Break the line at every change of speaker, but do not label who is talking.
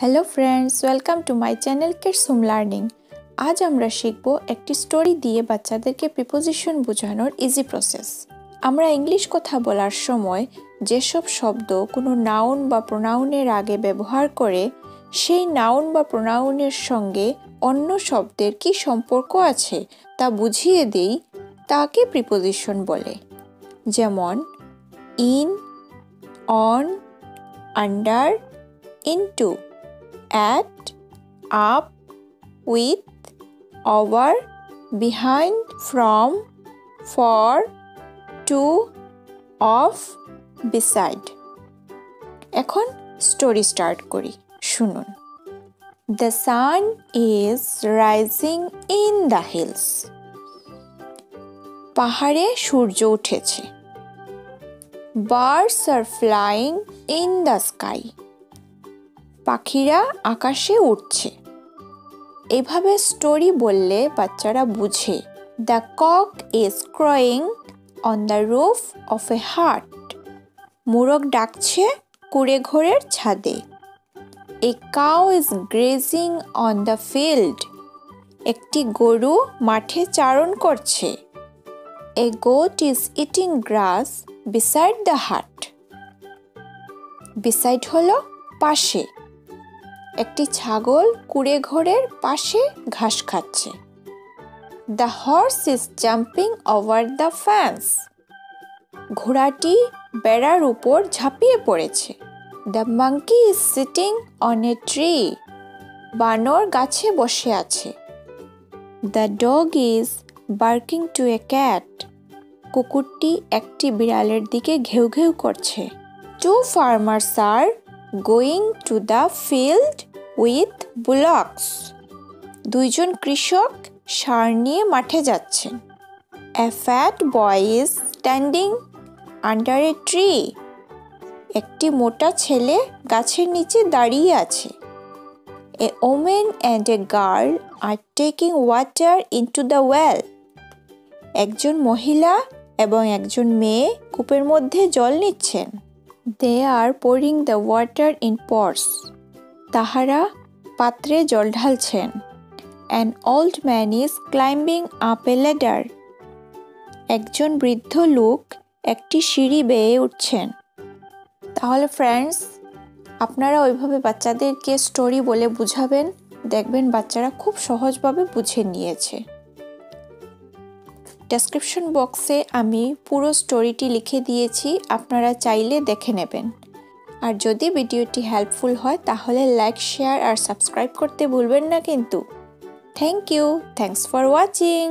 Hello friends welcome to my channel কেটসুম learning আজ আমরা শিখব একটি স্টোরি দিয়ে বাচ্চাদেরকে প্রিপোজিশন বোঝানোর ইজি প্রসেস আমরা ইংলিশ কথা বলার সময় যেসব শব্দ কোনো নাউন বা প্রোনাউনের আগে ব্যবহার করে, সেই নাউন বা প্রোনাউনের সঙ্গে অন্য শব্দের কি সম্পর্ক আছে তা বুঝিয়ে দেই, তাকে প্রিপোজিশন বলে। যেমন in on under into at, up, with, over, behind, from, for, to, of, beside. এখন স্টোরি স্টার্ট করি শুনুন। The sun is rising in the hills পাহাড়ে সূর্য উঠেছে। Birds are flying in the sky পাখিরা আকাশে উঠছে এভাবে স্টোরি বললে বাচ্চারা বুঝে। The cock is crying on the roof of a hut মুরগ ডাকছে কুড়ে ঘোরের ছাদে। A cow is grazing on the field একটি গরু মাঠে চারণ করছে। A goat is eating grass beside the hut beside হলো পাশে। একটি ছাগল কুড়ে ঘরের পাশে ঘাস খাচ্ছে। The horse is jumping over the fence ঘোড়াটি বেড়ার উপর ঝাঁপিয়ে পড়েছে। The monkey is sitting on a tree বানর গাছে বসে আছে। The dog is barking to a cat কুকুরটি একটি বিড়ালের দিকে ঘেউ ঘেউ করছে। Two farmers are going to the field with bullocks দুইজন কৃষক সার নিয়ে মাঠে যাচ্ছেন। A fat boy is standing under a tree একটি মোটা ছেলে গাছের নিচে দাঁড়িয়ে আছে। A woman and a girl are taking water into the well একজন মহিলা এবং একজন মেয়ে কূপের মধ্যে জল নিচ্ছেন। They are pouring the water in pots তাহারা পাত্রে জল ঢালছেন। An old man is climbing up a ladder একজন বৃদ্ধ লোক একটি সিঁড়ি বেয়ে উঠছেন। তাহলে ফ্রেন্ডস আপনারা ওইভাবে বাচ্চাদেরকে স্টোরি বলে বুঝাবেন। দেখবেন বাচ্চারা খুব সহজভাবে বুঝে নিয়েছে। ডেসক্রিপশন বক্সে আমি পুরো স্টোরিটি লিখে দিয়েছি, আপনারা চাইলে দেখে নেবেন। আর যদি ভিডিওটি হেল্পফুল হয়, তাহলে লাইক শেয়ার আর সাবস্ক্রাইব করতে ভুলবেন না কিন্তু। Thank you thanks for watching